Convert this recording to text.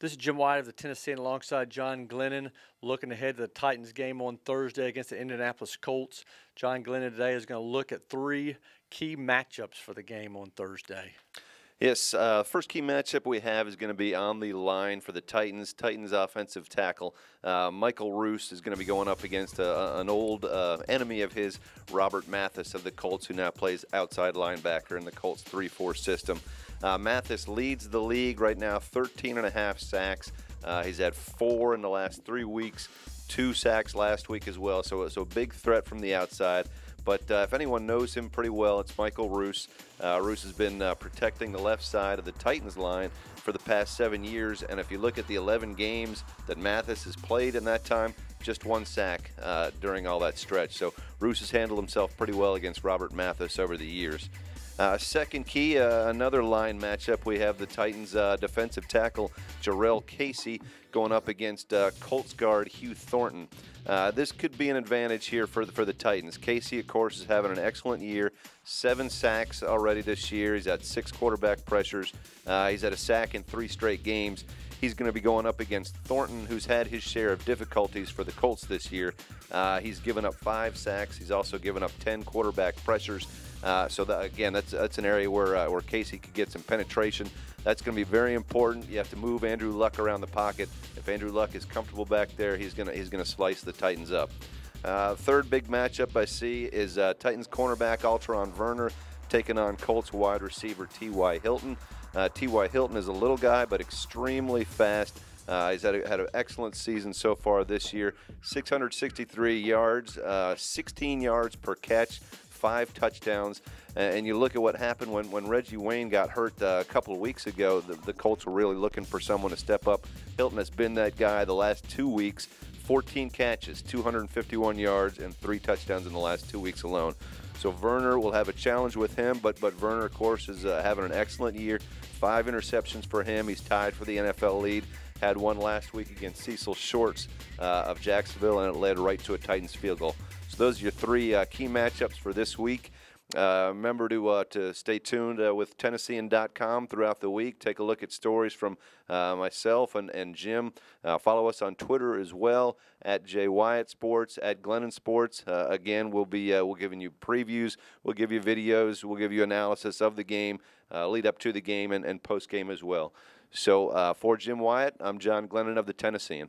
This is Jim Wyatt of the Tennessean alongside John Glennon, looking ahead to the Titans game on Thursday against the Indianapolis Colts. John Glennon today is going to look at three key matchups for the game on Thursday. Yes, uh, first key matchup we have is going to be on the line for the Titans. Titans offensive tackle uh, Michael Roos is going to be going up against a, an old uh, enemy of his, Robert Mathis of the Colts, who now plays outside linebacker in the Colts 3-4 system. Uh, Mathis leads the league right now, 13 and a half sacks. Uh, he's had four in the last three weeks, two sacks last week as well. So, so a big threat from the outside. But uh, if anyone knows him pretty well, it's Michael Roos. Uh, Roos has been uh, protecting the left side of the Titans line for the past seven years. And if you look at the 11 games that Mathis has played in that time, just one sack uh, during all that stretch. So Roos has handled himself pretty well against Robert Mathis over the years. Uh, second key, uh, another line matchup. We have the Titans uh, defensive tackle Jurrell Casey going up against uh, Colts guard Hugh Thornton. Uh, this could be an advantage here for the, for the Titans. Casey, of course, is having an excellent year. Seven sacks already this year. He's had six quarterback pressures. Uh, he's had a sack in three straight games. He's going to be going up against Thornton, who's had his share of difficulties for the Colts this year. he's given up five sacks. He's also given up 10 quarterback pressures. Uh, so that, again, that's that's an area where uh, where Casey could get some penetration. That's going to be very important. You have to move Andrew Luck around the pocket. If Andrew Luck is comfortable back there, he's gonna he's gonna slice the Titans up. Uh, third big matchup I see is uh, Titans cornerback Alterraun Verner taking on Colts wide receiver T.Y. Hilton. Uh, T.Y. Hilton is a little guy, but extremely fast. Uh, he's had, a, had an excellent season so far this year 663 yards, uh, 16 yards per catch, five touchdowns. And you look at what happened when, when Reggie Wayne got hurt uh, a couple of weeks ago. The, the Colts were really looking for someone to step up. Hilton has been that guy the last two weeks 14 catches, 251 yards, and three touchdowns in the last two weeks alone. So Verner will have a challenge with him, but but Verner, of course, is uh, having an excellent year. Five interceptions for him. He's tied for the NFL lead. Had one last week against Cecil Shorts uh, of Jacksonville, and it led right to a Titans field goal. So those are your three uh, key matchups for this week. Uh, remember to uh, to stay tuned uh, with Tennessean.com throughout the week. Take a look at stories from uh, myself and, and Jim. Uh, follow us on Twitter as well at Jay Wyatt Sports, at Glennon Sports. Uh, again, we'll be we'll giving you previews, we'll give you videos, we'll give you analysis of the game, lead up to the game, and, and post game as well. So for Jim Wyatt, I'm John Glennon of the Tennessean.